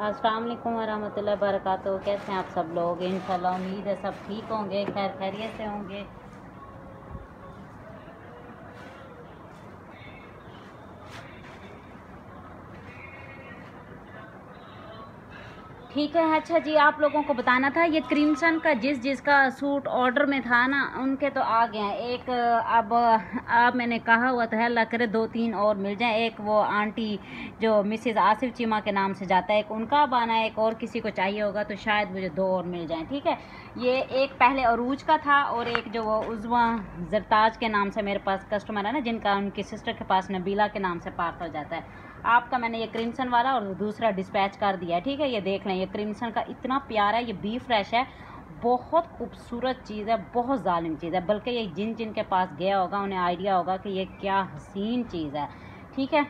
अस्सलाम वालेकुम वर्क कैसे हैं आप सब लोग? इन उम्मीद है सब ठीक होंगे, खैर खैरियत से होंगे। ठीक है अच्छा जी, आप लोगों को बताना था, ये क्रिम्सन का जिस जिसका सूट ऑर्डर में था ना, उनके तो आ गए हैं। एक, अब अब मैंने कहा हुआ था अल्लाह करे दो तीन और मिल जाए। एक वो आंटी जो मिसेस आसिफ चीमा के नाम से जाता है, एक उनका अब आना है एक और किसी को चाहिए होगा तो शायद मुझे दो और मिल जाएँ, ठीक है? ये एक पहले अरूज का था और एक जो वो उजवा जरताज के नाम से मेरे पास कस्टमर है ना, जिनका उनकी सिस्टर के पास नबीला के नाम से पार्सल जाता है। आपका मैंने ये क्रिम्सन वाला और दूसरा डिस्पैच कर दिया है, ठीक है? ये देख लें, ये क्रिम्सन का इतना प्यारा है, ये बी फ्रेश है। बहुत खूबसूरत चीज़ है, बहुत ालिम चीज़ है, बल्कि ये जिन जिन के पास गया होगा, उन्हें आइडिया होगा कि ये क्या हसीन चीज़ है, ठीक है?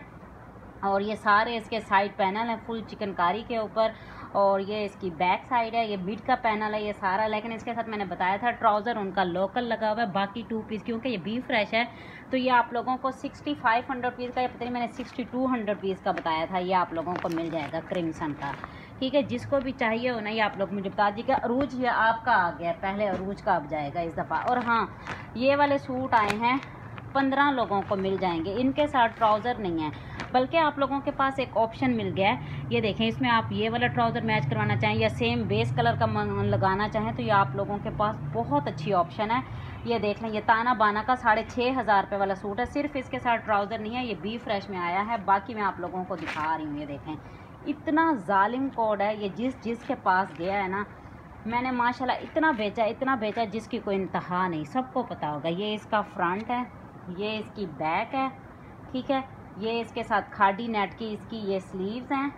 और ये सारे इसके साइड पैनल हैं, फुल चिकनकारी के ऊपर। और ये इसकी बैक साइड है, ये मिड का पैनल है, ये सारा। लेकिन इसके साथ मैंने बताया था, ट्राउज़र, उनका लोकल लगा हुआ है, बाकी टू पीस क्योंकि ये बी फ्रेश है तो ये आप लोगों को सिक्सटी फाइव हंड्रेड पीस का, या पता नहीं, मैंने सिक्सटी टू हंड्रेड पीस का बताया था, ये आप लोगों को मिल जाएगा क्रिमसन का। ठीक है, जिसको भी चाहिए हो ना, ये आप लोग मुझे बता दीजिए अरूज, ये आपका आ गया, पहले अरूज का अब जाएगा इस दफ़ा। और हाँ ये वाले सूट आए हैं, पंद्रह लोगों को मिल जाएँगे। इनके साथ ट्राउज़र नहीं है। बल्कि आप लोगों के पास एक ऑप्शन मिल गया है। ये देखें, इसमें आप ये वाला ट्राउज़र मैच करवाना चाहें या सेम बेस कलर का लगाना चाहें तो ये आप लोगों के पास बहुत अच्छी ऑप्शन है। ये देख लें, ये ताना बाना का साढ़े छः हज़ार रुपये वाला सूट है। सिर्फ़ इसके साथ ट्राउज़र नहीं है, ये बी फ्रेश में आया है। बाकी मैं आप लोगों को दिखा रही हूँ, ये देखें। इतना ालिम कोड है, ये जिस, जिसके पास गया है ना, मैंने माशाल्लाह इतना बेचा इतना बेचा जिसकी कोई इंतहा नहीं। सबको पता होगा, ये इसका फ्रंट है, ये इसकी बैक है, ठीक है? ये इसके साथ खाडी नेट की इसकी ये स्लीव्स हैं।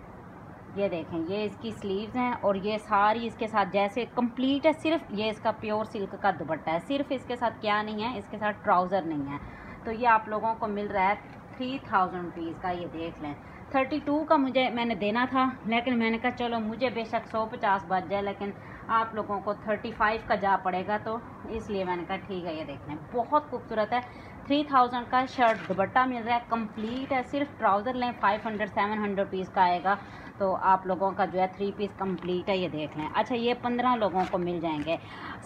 ये देखें, ये इसकी स्लीव्स हैं और ये सारी इसके साथ जैसे कंप्लीट है, सिर्फ़ ये इसका प्योर सिल्क का दुपट्टा है। सिर्फ़ इसके साथ क्या नहीं है, इसके साथ ट्राउज़र नहीं है। तो ये आप लोगों को मिल रहा है थ्री थाउज़ेंड रुपीज़ का, ये देख लें। थर्टी टू का मुझे, मैंने देना था, लेकिन मैंने कहा, चलो, मुझे बेशक सौ पचास बच जाए, लेकिन आप लोगों को थर्टी फाइव का जा पड़ेगा। तो इसलिए मैंने कहा, ठीक है, ये देख लें। बहुत खूबसूरत है। थ्री थाउज़ेंड का शर्ट, दुपट्टा मिल रहा है कंप्लीट है, सिर्फ़ ट्राउज़र लें, five hundred, seven hundred piece का आएगा। तो आप लोगों का जो है थ्री पीस कंप्लीट है, ये देख लें। अच्छा ये पंद्रह लोगों को मिल जाएँगे।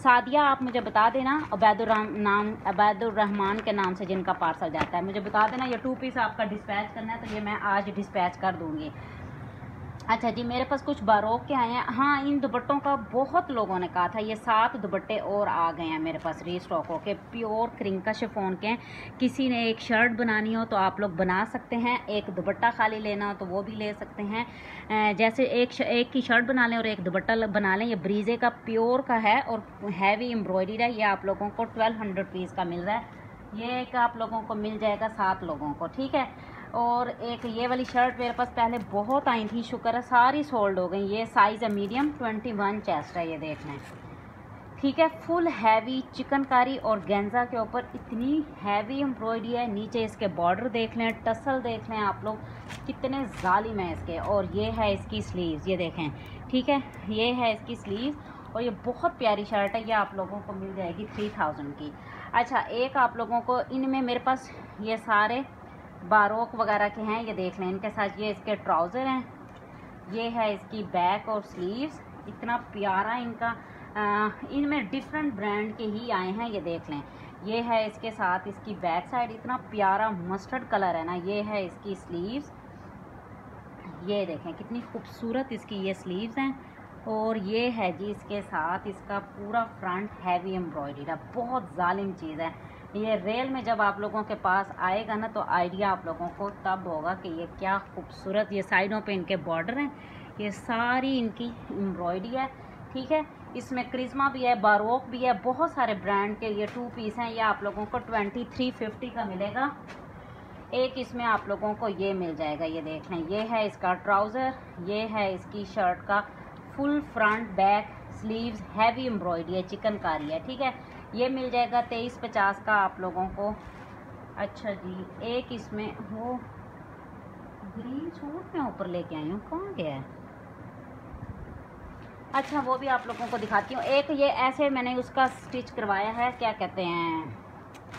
सादिया, आप मुझे बता देना, अबैदुररहम नाम, अबैदुररहमान के नाम से जिनका पार्सल जाता है। मुझे बता देना, ये टू पीस आपका डिस्पैच करना है तो ये मैं आज डिस्पैच कर दूँगी। अच्छा जी, मेरे पास कुछ बारोक के आए हैं। हाँ इन दुपट्टों का बहुत लोगों ने कहा था। ये सात दुपट्टे और आ गए हैं मेरे पास रीस्टॉक होके प्योर क्रिंका शिफोन के किसी ने एक शर्ट बनानी हो तो आप लोग बना सकते हैं। एक दुपट्टा खाली लेना हो तो वो भी ले सकते हैं। जैसे एक एक की शर्ट बना लें और एक दुपट्टा बना लें। ये ब्रीजे का प्योर का है और हैवी एम्ब्रॉयडरी है। ये आप लोगों को ट्वेल्व हंड्रेड पीस का मिल रहा है। ये एक आप लोगों को मिल जाएगा सात लोगों को, ठीक है? और एक ये वाली शर्ट मेरे पास पहले बहुत आई थी, शुक्र है, सारी सोल्ड हो गई। ये साइज़ है मीडियम ट्वेंटी वन चेस्ट है ये देख लें ठीक है फुल हैवी चिकनकारी और गेंजा के ऊपर इतनी हैवी एम्ब्रॉयडरी है। नीचे इसके बॉर्डर देख लें टसल देख लें आप लोग, कितने जालिम हैं इसके। और ये है इसकी स्लीव्स ये देखें। ठीक है, ये है इसकी स्लीव्स और ये बहुत प्यारी शर्ट है, ये आप लोगों को मिल जाएगी थ्री थाउज़ेंड की। अच्छा एक आप लोगों को, इनमें मेरे पास ये सारे बारोक वगैरह के हैं, ये देख लें, इनके साथ ये इसके ट्राउज़र हैं, ये है इसकी बैक और स्लीव्स, इतना प्यारा इनका इनमें डिफरेंट ब्रांड के ही आए हैं, ये देख लें, ये है इसके साथ इसकी बैक साइड इतना प्यारा मस्टर्ड कलर है ना, ये है इसकी स्लीव्स ये देखें, कितनी खूबसूरत इसकी ये स्लीव्स हैं, और ये है जी इसके साथ इसका पूरा फ्रंट हैवी एम्ब्रॉयडरी है बहुत ालिम चीज़ है ये रेल में जब आप लोगों के पास आएगा ना तो आइडिया आप लोगों को तब होगा कि ये क्या खूबसूरत, ये साइडों पे इनके बॉर्डर हैं। ये सारी इनकी एम्ब्रॉयडरी है, ठीक है? इसमें क्रिज्मा भी है, बारोक भी है, बहुत सारे ब्रांड के ये टू पीस हैं। ये आप लोगों को ट्वेंटी थ्री फिफ्टी का मिलेगा। एक इसमें आप लोगों को ये मिल जाएगा, ये देख लें ये है इसका ट्राउज़र, ये है इसकी शर्ट का full front back sleeves heavy embroidery है, चिकनकारी है, ठीक है? ये मिल जाएगा तेईस पचास का आप लोगों को। अच्छा जी, एक इसमें वो ग्रीन सूट में ऊपर लेके आई हूँ कौन गया है? अच्छा वो भी आप लोगों को दिखाती हूँ। एक ये ऐसे मैंने उसका स्टिच करवाया है, क्या कहते हैं,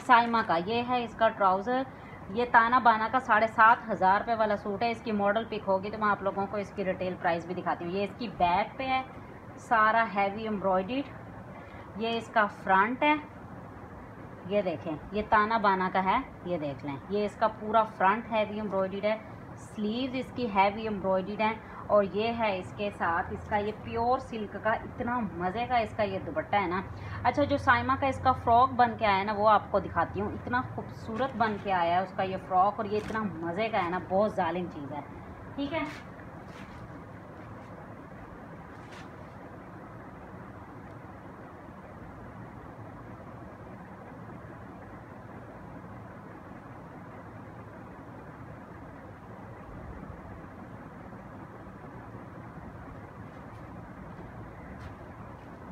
साइमा का। ये है इसका ट्राउज़र। ये ताना बाना का साढ़े सात हज़ार रुपये वाला सूट है। इसकी मॉडल पिक होगी तो मैं आप लोगों को इसकी रिटेल प्राइस भी दिखाती हूँ। ये इसकी बैक पे है, सारा हैवी एम्ब्रॉयड ये इसका फ्रंट है। ये देखें, ये ताना बाना का है, ये देख लें। ये इसका पूरा फ्रंट हैवी एम्ब्रॉयड है, स्लीव्स इसकी हैवी एम्ब्रॉयड हैं और ये है इसके साथ इसका ये प्योर सिल्क का, इतना मज़े का इसका ये दुपट्टा है ना। अच्छा जो साइमा का इसका फ्रॉक बन के आया है ना, वो आपको दिखाती हूँ। इतना खूबसूरत बन के आया है उसका ये फ्रॉक और ये इतना मज़े का है ना, बहुत जालिम चीज़ है। ठीक है?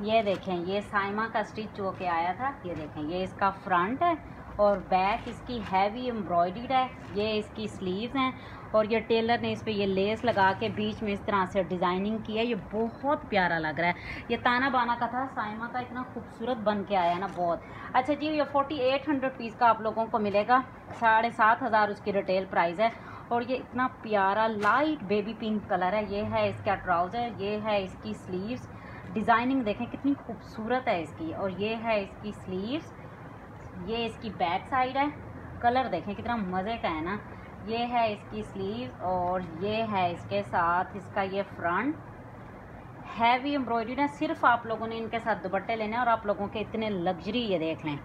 ये देखें, ये साइमा का स्टिच हो के आया था, ये देखें, ये इसका फ्रंट है और बैक इसकी हैवी एम्ब्रॉयड है, ये इसकी स्लीव्स हैं और ये टेलर ने इस पर ये लेस लगा के बीच में इस तरह से डिज़ाइनिंग की है, ये बहुत प्यारा लग रहा है। ये ताना बाना का था, साइमा का इतना खूबसूरत बन के आया ना बहुत। अच्छा जी, ये फोर्टी एट हंड्रेड पीस का आप लोगों को मिलेगा, साढ़े सात हज़ार उसकी रिटेल प्राइस है और ये इतना प्यारा लाइट बेबी पिंक कलर है, ये है इसका ट्राउज़र ये है इसकी स्लीव्स डिज़ाइनिंग देखें कितनी खूबसूरत है इसकी। और ये है इसकी स्लीव्स ये इसकी बैक साइड है। कलर देखें कितना मज़े का है ना। ये है इसकी स्लीव और ये है इसके साथ इसका ये फ्रंट हैवी एम्ब्रॉयडरी ना, सिर्फ़ आप लोगों ने इनके साथ दुपट्टे लेने और आप लोगों के इतने लग्जरी ये देख लें।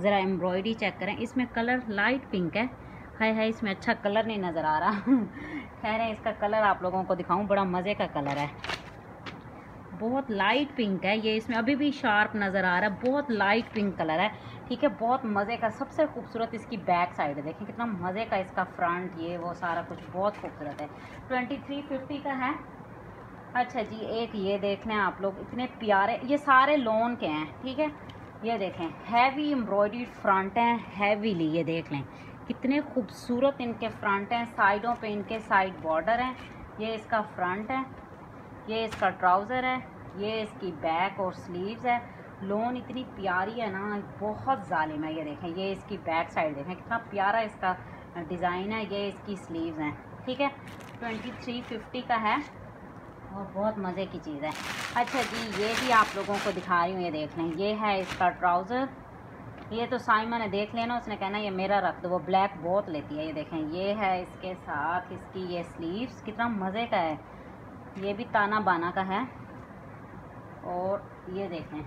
ज़रा एम्ब्रॉयडरी चेक करें। इसमें कलर लाइट पिंक है। हाय है इसमें अच्छा कलर नहीं नज़र आ रहा। खैर है इसका कलर आप लोगों को दिखाऊँ। बड़ा मज़े का कलर है। बहुत लाइट पिंक है। ये इसमें अभी भी शार्प नज़र आ रहा है। बहुत लाइट पिंक कलर है। ठीक है, बहुत मज़े का, सबसे खूबसूरत इसकी बैक साइड है। देखें कितना मज़े का इसका फ्रंट ये वो सारा कुछ बहुत खूबसूरत है। ट्वेंटी थ्री फिफ्टी का है। अच्छा जी, एक ये देख लें आप लोग, इतने प्यारे, ये सारे लोन के हैं। ठीक है, ये देखें हैवी एम्ब्रॉयड फ्रंट हैं हैवीली ये देख लें। कितने खूबसूरत इनके फ्रंट हैं, साइडों पे इनके साइड बॉर्डर हैं। ये इसका फ्रंट है। ये इसका ट्राउज़र है, ये इसकी बैक और स्लीव्स है। लोन इतनी प्यारी है ना, बहुत जालिम है, ये देखें, ये इसकी बैक साइड देखें, कितना प्यारा इसका डिज़ाइन है, ये इसकी स्लीव्स हैं, ठीक है? ट्वेंटी थ्री फिफ्टी का है, और बहुत मज़े की चीज़ है। अच्छा जी, ये भी आप लोगों को दिखा रही हूँ, ये देख लें, ये है इसका ट्राउज़र। ये तो साइमा ने देख लेना, उसने कहना, ये मेरा रख दो, वो ब्लैक बहुत लेती है। ये देखें, ये है इसके साथ इसकी, ये स्लीव्स, कितना मज़े का है। ये भी ताना बाना का है। और ये देखें,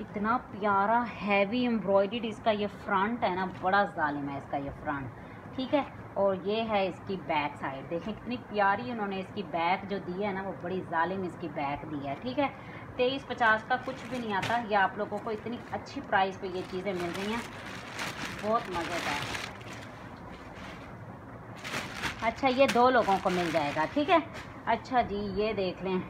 इतना प्यारा हैवी एम्ब्रॉयड इसका ये फ्रंट है ना, बड़ा जालिम है इसका ये फ्रंट ठीक है? और ये है इसकी बैक साइड देखें कितनी प्यारी उन्होंने इसकी बैक जो दी है ना, वो बड़ी जालिम इसकी बैक दी है। ठीक है? तेईस पचास का कुछ भी नहीं आता, ये आप लोगों को इतनी अच्छी प्राइस पे ये चीज़ें मिल रही हैं। बहुत मज़ेदार अच्छा ये दो लोगों को मिल जाएगा। ठीक है? अच्छा जी, ये देख लें।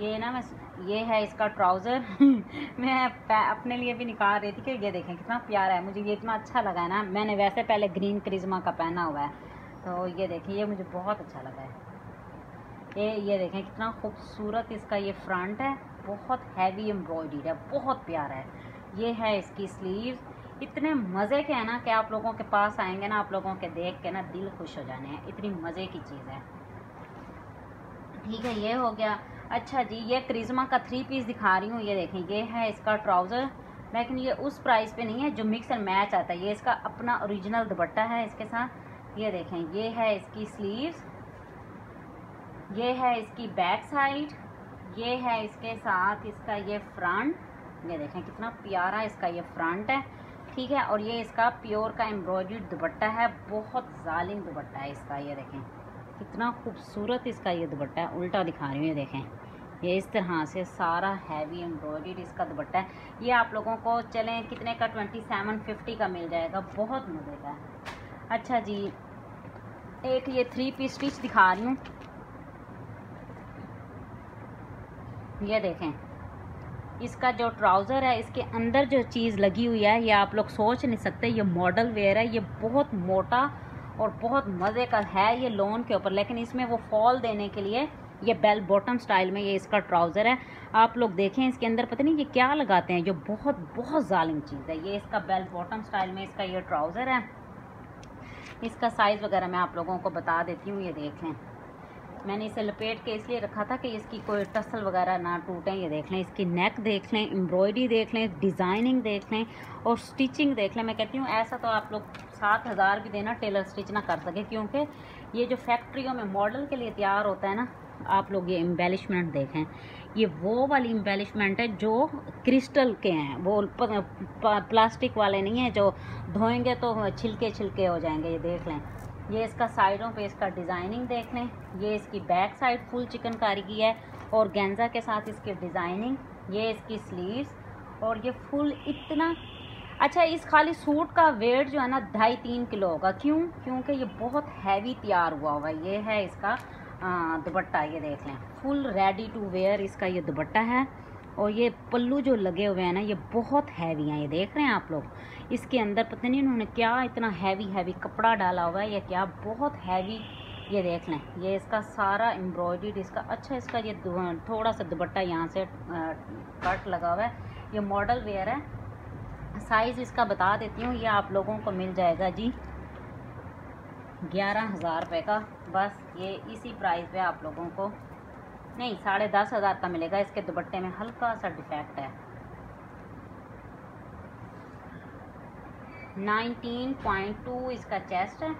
ये ना मैं ये है इसका ट्राउज़र। मैं अपने लिए भी निकाल रही थी कि ये देखें, कितना प्यारा है। मुझे ये इतना अच्छा लगा है ना। मैंने वैसे पहले ग्रीन क्रिज्मा का पहना हुआ है। तो ये देखें, ये मुझे बहुत अच्छा लगा है। ये ये देखें, कितना खूबसूरत इसका ये फ्रंट है। बहुत हैवी एम्ब्रॉयडरी है, बहुत प्यारा है। ये है इसकी स्लीव्स इतने मज़े के हैं ना कि आप लोगों के पास आएँगे ना, आप लोगों के देख के ना दिल खुश हो जाने हैं। इतनी मज़े की चीज़ है। ठीक है, ये हो गया। अच्छा जी, ये क्रिज्मा का थ्री पीस दिखा रही हूँ, ये देखें, ये है इसका ट्राउज़र लेकिन ये उस प्राइस पे नहीं है, जो मिक्स एंड मैच आता है। ये इसका अपना ओरिजिनल दुपट्टा है इसके साथ। ये देखें, ये है इसकी स्लीव्स ये है इसकी बैक साइड ये है इसके साथ इसका ये फ्रंट ये देखें, कितना प्यारा इसका ये फ्रंट है। ठीक है, और ये इसका प्योर का एम्ब्रॉयड दुपट्टा है। बहुत जालिम दुपट्टा है इसका, ये देखें। कितना खूबसूरत इसका ये दुपट्टा है। उल्टा दिखा रही हूँ, ये देखें। ये इस तरह से सारा हैवी एम्ब्रॉयड इसका दुपट्टा है। ये आप लोगों को चलें, कितने का? ट्वेंटी सेवन फिफ्टी का मिल जाएगा। बहुत मज़े का है। अच्छा जी, एक ये थ्री पीस स्टिच दिखा रही हूँ। ये देखें, इसका जो ट्राउज़र है, इसके अंदर जो चीज़ लगी हुई है, ये आप लोग सोच नहीं सकते। ये मॉडल वेयर है, ये बहुत मोटा और बहुत मज़े का है ये लोन के ऊपर। लेकिन इसमें वो फॉल देने के लिए ये बेल बॉटम स्टाइल में ये इसका ट्राउज़र है। आप लोग देखें इसके अंदर, पता नहीं ये क्या लगाते हैं, जो बहुत बहुत जालिम चीज़ है। ये इसका बेल बॉटम स्टाइल में इसका ये ट्राउज़र है। इसका साइज़ वगैरह मैं आप लोगों को बता देती हूँ, ये देख लें। मैंने इसे लपेट के इसलिए रखा था कि इसकी कोई टसल वगैरह ना टूटें। ये देख लें, इसकी नेक देख लें एम्ब्रॉयडरी देख लें डिज़ाइनिंग देख लें और स्टिचिंग देख लें। मैं कहती हूँ, ऐसा तो आप लोग सात हज़ार भी देना टेलर स्टिच ना कर सके, क्योंकि ये जो फैक्ट्रियों में मॉडल के लिए तैयार होता है ना, आप लोग ये एम्बेलिशमेंट देखें। ये वो वाली एम्बेलिशमेंट है जो क्रिस्टल के हैं। वो प्लास्टिक वाले नहीं हैं, जो धोएँगे तो छिलके छिलके हो जाएँगे, ये देख लें। ये इसका साइडों पे इसका डिज़ाइनिंग देख लें ये इसकी बैक साइड फुल चिकनकारी की है और गेंजा के साथ इसकी डिज़ाइनिंग, ये इसकी स्लीव्स और ये फुल इतना अच्छा इस खाली सूट का वेट जो है ना ढाई तीन किलो होगा। क्यों? क्योंकि ये बहुत हैवी तैयार हुआ हुआ ये है इसका दुपट्टा, ये देख लें। फुल रेडी टू वेयर इसका ये दुपट्टा है। और ये पल्लू जो लगे हुए हैं ना, ये बहुत हैवी हैं, ये देख रहे हैं आप लोग? इसके अंदर पता नहीं उन्होंने क्या इतना हैवी हैवी कपड़ा डाला हुआ है, या क्या बहुत हैवी ये देख लें, ये इसका सारा एम्ब्रॉयड इसका अच्छा इसका ये थोड़ा सा दुपट्टा यहाँ से कट लगा हुआ है। ये मॉडल वेयर है। साइज़ इसका बता देती हूँ, ये आप लोगों को मिल जाएगा जी ग्यारह हज़ार रुपये का। बस ये इसी प्राइस पे आप लोगों को नहीं, साढ़े दस हज़ार का मिलेगा, इसके दुपट्टे में हल्का सा डिफेक्ट है। नाइनटीन पॉइंट टू इसका चेस्ट है।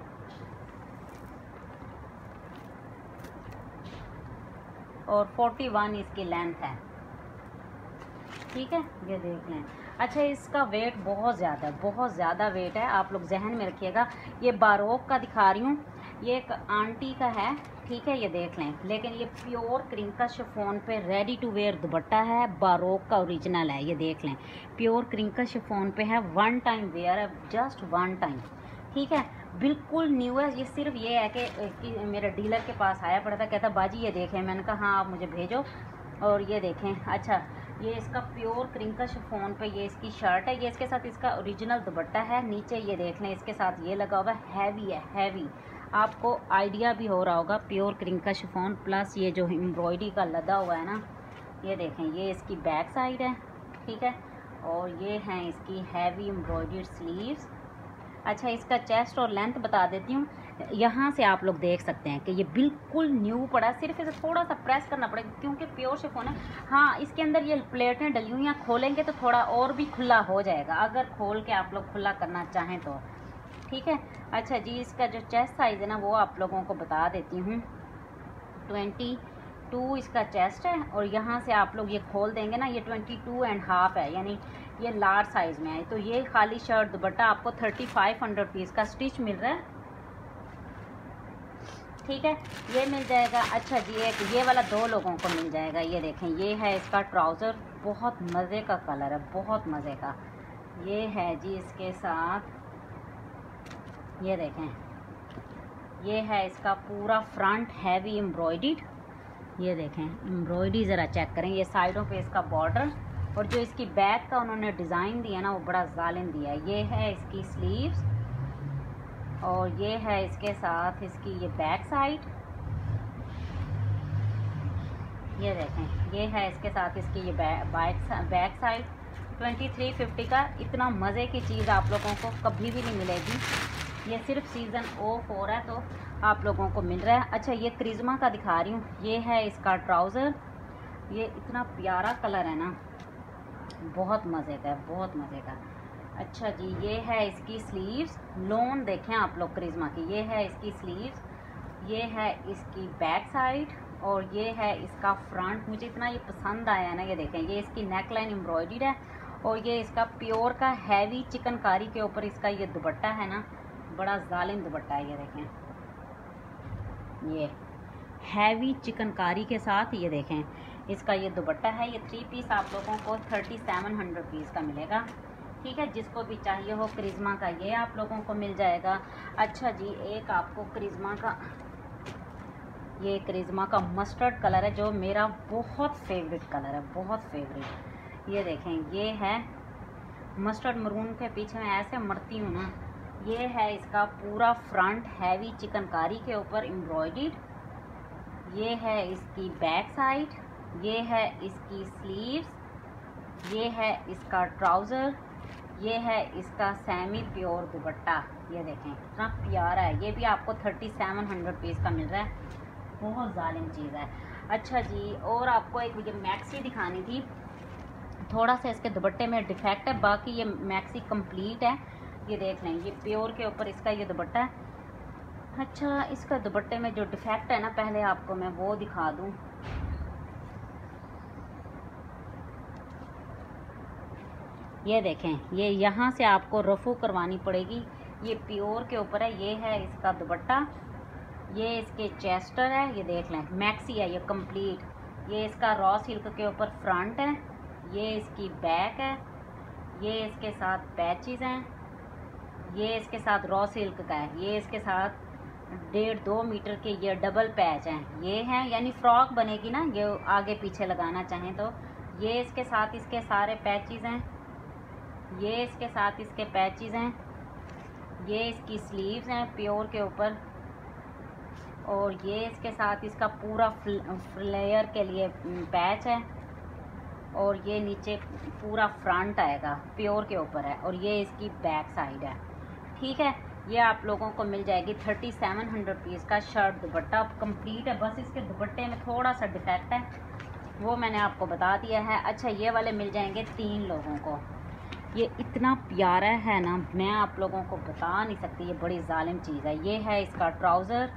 और फोर्टी वन इसकी लेंथ है। ठीक है, ये देख लें। अच्छा इसका वेट बहुत ज़्यादा है बहुत ज़्यादा वेट है। आप लोग जहन में रखिएगा, ये बारोक का दिखा रही हूँ। ये एक आंटी का है ठीक है ये देख लें। लेकिन ये प्योर क्रिंका शिफोन पे रेडी टू वेयर दुपट्टा है बारोक का ओरिजिनल है ये देख लें। प्योर क्रिंका शिफोन पे है वन टाइम वेयर है जस्ट वन टाइम ठीक है? बिल्कुल न्यू है ये सिर्फ़ ये है कि, कि मेरे डीलर के पास आया पड़ा था कहता बाजी ये देखें। मैंने कहा हाँ आप मुझे भेजो। और ये देखें अच्छा ये इसका प्योर क्रिंकल शिफोन पे ये इसकी शर्ट है ये इसके साथ इसका ओरिजिनल दुपट्टा है नीचे ये देख लें इसके साथ ये लगा हुआ है हैवी है हैवी आपको आइडिया भी हो रहा होगा, प्योर क्रिंकल शिफोन प्लस ये जो एम्ब्रॉयडरी का लदा हुआ है ना, ये देखें, ये इसकी बैक साइड है, ठीक है? और ये हैं इसकी हैवी एम्ब्रॉयड स्लीव्स अच्छा इसका चेस्ट और लेंथ बता देती हूँ। यहाँ से आप लोग देख सकते हैं कि ये बिल्कुल न्यू पड़ा सिर्फ़ इसे थोड़ा सा प्रेस करना पड़ेगा, क्योंकि प्योर शिफोन है। हाँ इसके अंदर ये प्लेटें डली हुई हैं खोलेंगे तो थोड़ा और भी खुला हो जाएगा। अगर खोल के आप लोग खुला करना चाहें तो। ठीक है? अच्छा जी, इसका जो चेस्ट साइज़ है ना, वो आप लोगों को बता देती हूँ। ट्वेंटी टू इसका चेस्ट है और यहाँ से आप लोग ये खोल देंगे ना, ये ट्वेंटी टू एंड हाफ़ है, यानी ये लार्ज साइज़ में है। तो ये खाली शर्ट दुपट्टा आपको थर्टी फाइव हंड्रेड पीस का स्टिच मिल रहा है। ठीक है? ये मिल जाएगा। अच्छा जी, एक ये वाला दो लोगों को मिल जाएगा। ये देखें, ये है इसका ट्राउज़र बहुत मज़े का कलर है, बहुत मज़े का। ये है जी इसके साथ ये देखें। ये है इसका पूरा फ्रंट हैवी एम्ब्रॉयड ये देखें एम्ब्रॉयडरी ज़रा चेक करें। ये साइडों पे इसका बॉर्डर और जो इसकी बैक का उन्होंने डिज़ाइन दिया ना, वो बड़ा जालिम दिया है। ये है इसकी स्लीव्स और ये है इसके साथ इसकी ये बैक साइड ये देखें, ये है इसके साथ इसकी ये back back side twenty three fifty का इतना मज़े की चीज़ आप लोगों को कभी भी नहीं मिलेगी। ये सिर्फ़ सीज़न हो रहा है तो आप लोगों को मिल रहा है। अच्छा ये क्रिज्मा का दिखा रही हूँ। ये है इसका ट्राउज़र ये इतना प्यारा कलर है ना। बहुत मज़े का बहुत मज़े का। अच्छा जी, ये है इसकी स्लीव्स लोन देखें आप लोग क्रिज्मा की। ये है इसकी स्लीव्स ये है इसकी बैक साइड और ये है इसका फ्रंट मुझे इतना ये पसंद आया ना, ये देखें। ये इसकी नेक लाइन एम्ब्रॉयड है और ये इसका प्योर का हैवी चिकनकारी के ऊपर इसका ये दुपट्टा है ना। बड़ा जालिम दुपट्टा है ये देखें। ये हैवी चिकनकारी के साथ ये देखें। इसका ये दुपट्टा है, ये थ्री पीस आप लोगों को थर्टी सेवन हंड्रेड पीस का मिलेगा। ठीक है, जिसको भी चाहिए हो क्रिज्मा का ये आप लोगों को मिल जाएगा। अच्छा जी, एक आपको क्रिज्मा का, ये क्रिज्मा का मस्टर्ड कलर है, जो मेरा बहुत फेवरेट कलर है, बहुत फेवरेट ये देखें, ये है मस्टर्ड मरून के पीछे मैं ऐसे मरती हूँ ना ये है इसका पूरा फ्रंट हैवी चिकनकारी के ऊपर एम्ब्रॉयड ये है इसकी बैक साइड, ये है इसकी स्लीव्स, ये है इसका ट्राउज़र, ये है इसका सेमी प्योर दुपट्टा। ये देखें, इतना प्यारा है। ये भी आपको थर्टी सेवन हंड्रेड पीस का मिल रहा है। बहुत ज़ालिम चीज़ है। अच्छा जी, और आपको एक ये मैक्सी दिखानी थी। थोड़ा सा इसके दुपट्टे में डिफेक्ट है, बाकी ये मैक्सी कंप्लीट है। ये देख लें, ये प्योर के ऊपर इसका ये दुपट्टा है। अच्छा इसका दुपट्टे में जो डिफेक्ट है ना, पहले आपको मैं वो दिखा दूँ। ये देखें, ये यहाँ से आपको रफू करवानी पड़ेगी। ये प्योर के ऊपर है, ये है इसका दुपट्टा। ये इसके चेस्टर है, ये देख लें, मैक्सी है, ये कंप्लीट ये इसका रॉ सिल्क के ऊपर फ्रंट है, ये इसकी बैक है, ये इसके साथ पैचेस हैं। ये इसके साथ रॉ सिल्क का है। ये इसके साथ डेढ़ दो मीटर के ये डबल पैच हैं। ये हैं, यानी फ्रॉक बनेगी ना, ये आगे पीछे लगाना चाहें तो। ये इसके साथ इसके सारे पैचेस हैं। ये इसके साथ इसके पैचेस हैं। ये इसकी स्लीव्स हैं प्योर के ऊपर। और ये इसके साथ इसका पूरा फ्लेयर के लिए पैच है। और ये नीचे पूरा फ्रंट आएगा प्योर के ऊपर है। और ये इसकी बैक साइड है। ठीक है? ये आप लोगों को मिल जाएगी थर्टी सेवन हंड्रेड पीस का शर्ट दुपट्टा। कंप्लीट है, बस इसके दुपट्टे में थोड़ा सा डिफेक्ट है। वो मैंने आपको बता दिया है। अच्छा ये वाले मिल जाएँगे तीन लोगों को। ये इतना प्यारा है ना, मैं आप लोगों को बता नहीं सकती, ये बड़ी ालिम चीज़ है। ये है इसका ट्राउज़र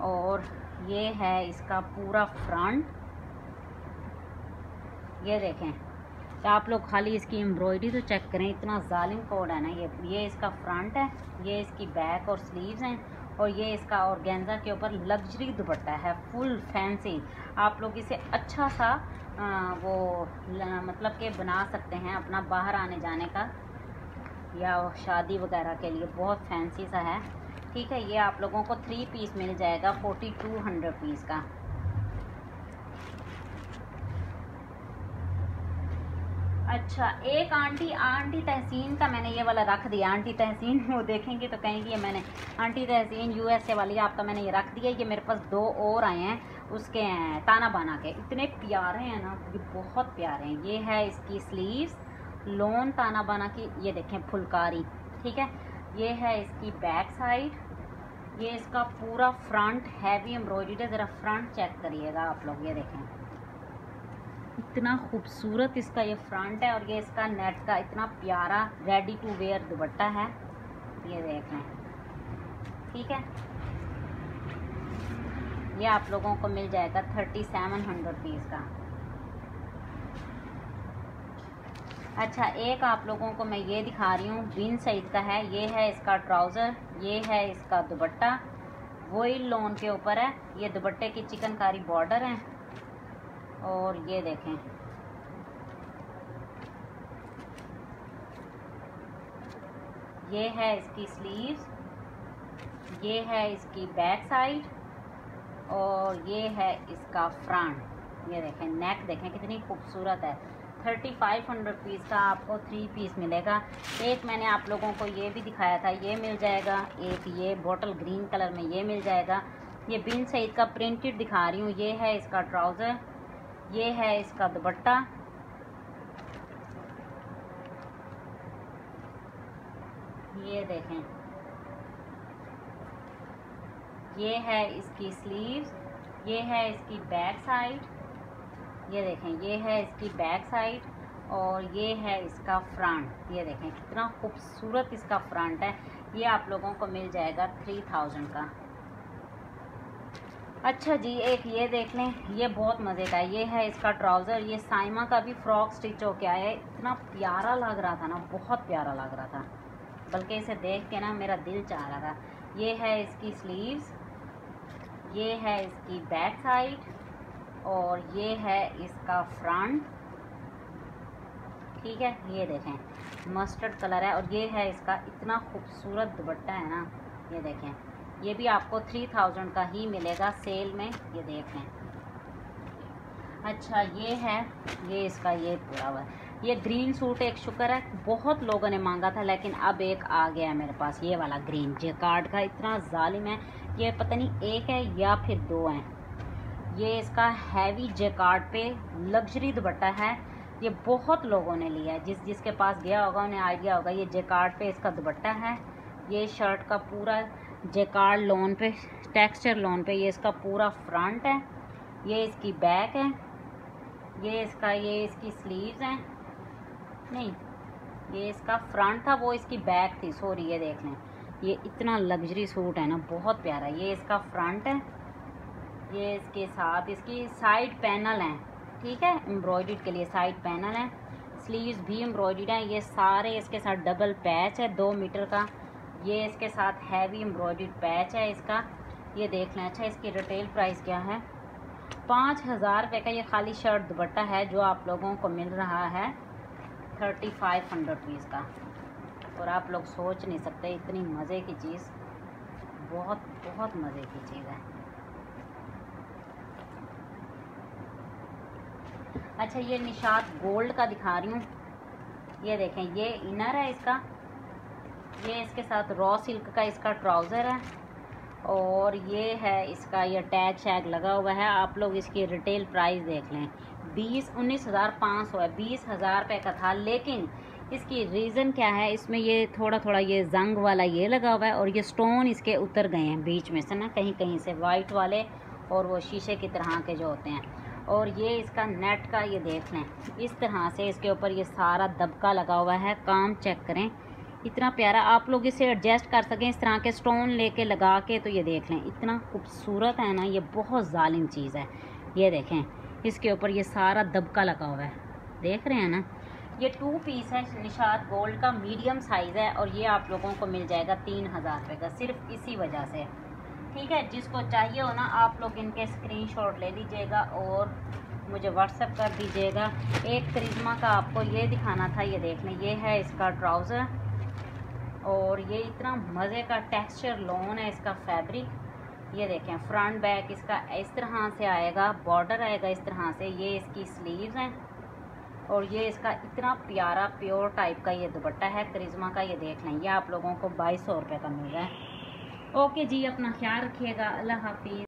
और ये है इसका पूरा फ्रंट। ये देखें। तो आप लोग खाली इसकी एम्ब्रॉयडरी तो चेक करें इतना जालिम कोड है ना ये। ये इसका फ्रंट है ये इसकी बैक और स्लीव्स हैं और ये इसका ऑर्गेन्जा के ऊपर लग्जरी दुपट्टा है फुल फैंसी आप लोग इसे अच्छा सा आ, वो मतलब कि बना सकते हैं अपना बाहर आने जाने का या शादी वगैरह के लिए। बहुत फैंसी सा है। ठीक है ये आप लोगों को थ्री पीस मिल जाएगा फोर्टी टू हंड्रेड पीस का। अच्छा एक आंटी आंटी तहसीन का मैंने ये वाला रख दिया। आंटी तहसीन, वो देखेंगे तो कहेंगे ये मैंने, आंटी तहसीन यूएसए वाली, आपका मैंने ये रख दिया, ये मेरे पास दो और आए हैं, उसके हैं ताना बाना के। इतने प्यारे हैं ना, ये बहुत प्यारे हैं। ये है इसकी स्लीव्स लोन ताना बाना की, ये देखें फुलकारी, ठीक है? ये है इसकी बैक साइड ये इसका पूरा फ्रंट हैवी एम्ब्रॉयडरी ज़रा फ्रंट चेक करिएगा आप लोग, ये देखें। इतना खूबसूरत इसका ये फ्रंट है और ये इसका नेट का इतना प्यारा रेडी टू वेयर दुपट्टा है। ये देख लें ठीक है? ये आप लोगों को मिल जाएगा थर्टी सेवन हंड्रेड पीस का। अच्छा एक आप लोगों को मैं ये दिखा रही हूँ बिन सईद का है। ये है इसका ट्राउज़र ये है इसका दुपट्टा। वही लोन के ऊपर है। ये दुपट्टे की चिकनकारी बॉर्डर है। और ये देखें। ये है इसकी स्लीव्स ये है इसकी बैक साइड और ये है इसका फ्रंट ये देखें नेक देखें, कितनी खूबसूरत है। थर्टी फाइव हंड्रेड पीस का आपको थ्री पीस मिलेगा। एक मैंने आप लोगों को ये भी दिखाया था, ये मिल जाएगा। एक ये बॉटल ग्रीन कलर में ये मिल जाएगा। ये बिन सईद का प्रिंटेड दिखा रही हूँ, ये है इसका ट्राउज़र ये है इसका दुपट्टा। ये देखें। ये है इसकी स्लीव्स ये है इसकी बैक साइड ये देखें, ये है इसकी बैक साइड और ये है इसका फ्रंट ये देखें, कितना खूबसूरत इसका फ्रंट है। ये आप लोगों को मिल जाएगा थ्री थाउज़ेंड का। अच्छा जी, एक ये देख लें ये बहुत मज़े का है। ये है इसका ट्राउज़र, ये साइमा का भी फ्रॉक स्टिच हो के आया है। इतना प्यारा लग रहा था ना, बहुत प्यारा लग रहा था। बल्कि इसे देख के ना मेरा दिल चाह रहा था। ये है इसकी स्लीव्स ये है इसकी बैक साइड और ये है इसका फ्रंट ठीक है, ये देखें मस्टर्ड कलर है, और ये है इसका इतना खूबसूरत दुपट्टा है ना, ये देखें। ये भी आपको थ्री थाउज़ेंड का ही मिलेगा सेल में, ये देख। लें अच्छा ये है, ये इसका ये पूरा हुआ। ये ग्रीन सूट एक शुक्र है, बहुत लोगों ने मांगा था, लेकिन अब एक आ गया है मेरे पास, ये वाला ग्रीन जेकार्ड का इतना जालिम है, ये पता नहीं एक है या फिर दो हैं। ये इसका हैवी जे कार्ड पे लग्जरी दुपट्टा है, ये बहुत लोगों ने लिया है। जिस, जिसके पास गया होगा, उन्हें आइडिया होगा, ये जेकार्ड पे इसका दुपट्टा है, ये शर्ट का पूरा जेकार्ड लोन पे, टेक्सचर लोन पे, ये इसका पूरा फ्रंट है, ये इसकी बैक है, ये इसका, ये इसकी स्लीव्स हैं, नहीं, ये इसका फ्रंट था, वो इसकी बैक थी, सॉरी, ये देख लें, ये इतना लग्जरी सूट है ना, बहुत प्यारा, ये इसका फ्रंट है, ये इसके साथ, इसकी साइड पैनल हैं, ठीक है एम्ब्रॉयड के लिए साइड पैनल है, स्लीव्स भी एम्ब्रॉयड हैं, ये सारे इसके साथ डबल पैच है, दो मीटर का ये इसके साथ हैवी एम्ब्रॉयड पैच है इसका। ये देख लें अच्छा इसकी रिटेल प्राइस क्या है? पाँच हज़ार रुपये का ये खाली शर्ट दुपट्टा है जो आप लोगों को मिल रहा है। थर्टी फाइव हंड्रेड रुपीज़ का। और आप लोग सोच नहीं सकते इतनी मज़े की चीज़। बहुत बहुत मज़े की चीज़ है। अच्छा ये निशात गोल्ड का दिखा रही हूँ। ये देखें, ये इनर है इसका। ये इसके साथ रॉ सिल्क का इसका ट्राउज़र है और ये है इसका ये टैग शैग लगा हुआ है। आप लोग इसकी रिटेल प्राइस देख लें। बीस, उन्नीस हज़ार पाँच सौ है। बीस हज़ार रुपये का था। लेकिन इसकी रीज़न क्या है? इसमें ये थोड़ा थोड़ा ये जंग वाला ये लगा हुआ है और ये स्टोन इसके उतर गए हैं बीच में से ना कहीं कहीं से। वाइट वाले और वो शीशे की तरह के जो होते हैं। और ये इसका नेट का ये देख लें। इस तरह से इसके ऊपर ये सारा दबका लगा हुआ है। काम चेक करें। इतना प्यारा, आप लोग इसे एडजस्ट कर सकें इस तरह के स्टोन लेके लगा के तो ये देख लें, इतना खूबसूरत है ना, ये बहुत ालिम चीज़ है। ये देखें, इसके ऊपर ये सारा दबका लगा हुआ है। देख रहे हैं ना? ये टू पीस है, निशात गोल्ड का मीडियम साइज़ है, और ये आप लोगों को मिल जाएगा तीन हज़ार रुपये का, सिर्फ़ इसी वजह से। ठीक है, जिसको चाहिए हो ना, आप लोग इनके स्क्रीनशॉट ले लीजिएगा और मुझे व्हाट्सअप कर दीजिएगा। एक करिश्मा का आपको ये दिखाना था, ये देख लें, ये है इसका ट्राउज़र और ये इतना मज़े का टेक्सचर लॉन है इसका फैब्रिक। ये देखें, फ्रंट बैक इसका इस तरह से आएगा, बॉर्डर आएगा इस तरह से, ये इसकी स्लीव्स हैं। और ये इसका इतना प्यारा, प्योर टाइप का ये दुपट्टा है, करिश्मा का, ये देख लें, ये आप लोगों को बाईस सौ रुपये का मिल रहा है। ओके जी, अपना ख्याल रखिएगा, अल्लाह हाफिज़।